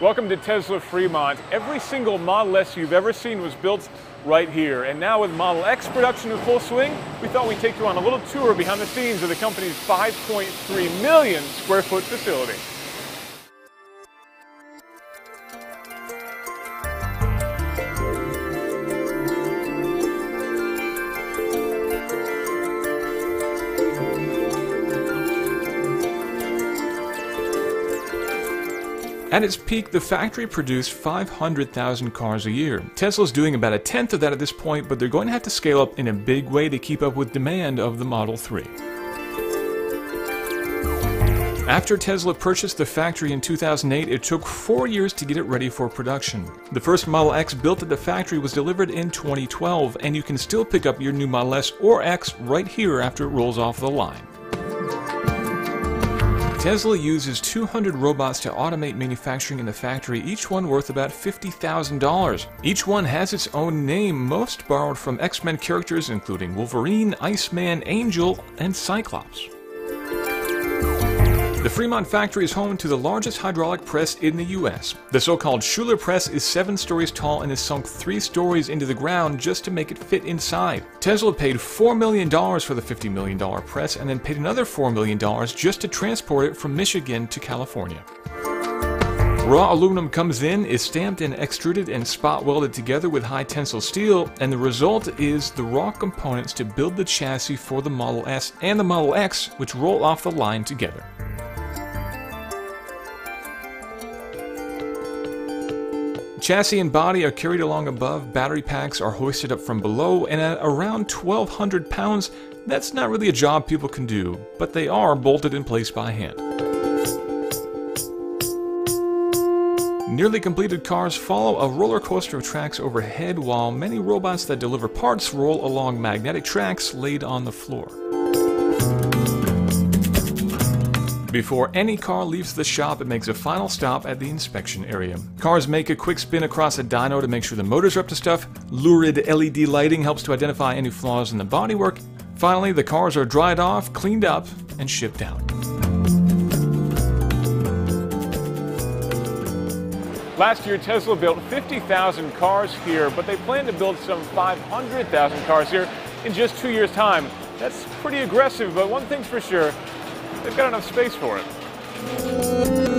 Welcome to Tesla Fremont. Every single Model S you've ever seen was built right here. And now with Model X production in full swing, we thought we'd take you on a little tour behind the scenes of the company's 5.3 million square foot facility. At its peak, the factory produced 500,000 cars a year. Tesla's doing about a tenth of that at this point, but they're going to have to scale up in a big way to keep up with demand of the Model 3. After Tesla purchased the factory in 2008, it took four years to get it ready for production. The first Model X built at the factory was delivered in 2012, and you can still pick up your new Model S or X right here after it rolls off the line. Tesla uses 200 robots to automate manufacturing in the factory, each one worth about $50,000. Each one has its own name, most borrowed from X-Men characters including Wolverine, Iceman, Angel, and Cyclops. The Fremont factory is home to the largest hydraulic press in the US. The so-called Schuler press is 7 stories tall and is sunk 3 stories into the ground just to make it fit inside. Tesla paid $4 million for the $50 million press and then paid another $4 million just to transport it from Michigan to California. Raw aluminum comes in, is stamped and extruded and spot welded together with high tensile steel, and the result is the raw components to build the chassis for the Model S and the Model X, which roll off the line together. Chassis and body are carried along above, battery packs are hoisted up from below, and at around 1200 pounds, that's not really a job people can do, but they are bolted in place by hand. Nearly completed cars follow a roller coaster of tracks overhead, while many robots that deliver parts roll along magnetic tracks laid on the floor. Before any car leaves the shop, it makes a final stop at the inspection area. Cars make a quick spin across a dyno to make sure the motors are up to stuff. Lurid LED lighting helps to identify any flaws in the bodywork. Finally, the cars are dried off, cleaned up, and shipped out. Last year, Tesla built 50,000 cars here, but they plan to build some 500,000 cars here in just two years' time. That's pretty aggressive, but one thing's for sure, they've got enough space for it.